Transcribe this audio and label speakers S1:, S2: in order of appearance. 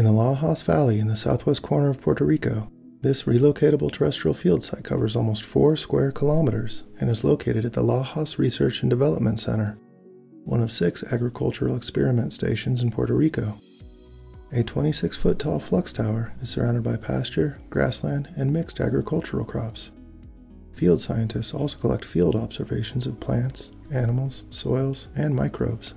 S1: In the Lajas Valley in the southwest corner of Puerto Rico, this relocatable terrestrial field site covers almost 4 square kilometers and is located at the Lajas Research and Development Center, one of six agricultural experiment stations in Puerto Rico. A 26 foot tall flux tower is surrounded by pasture, grassland, and mixed agricultural crops. Field scientists also collect field observations of plants, animals, soils, and microbes.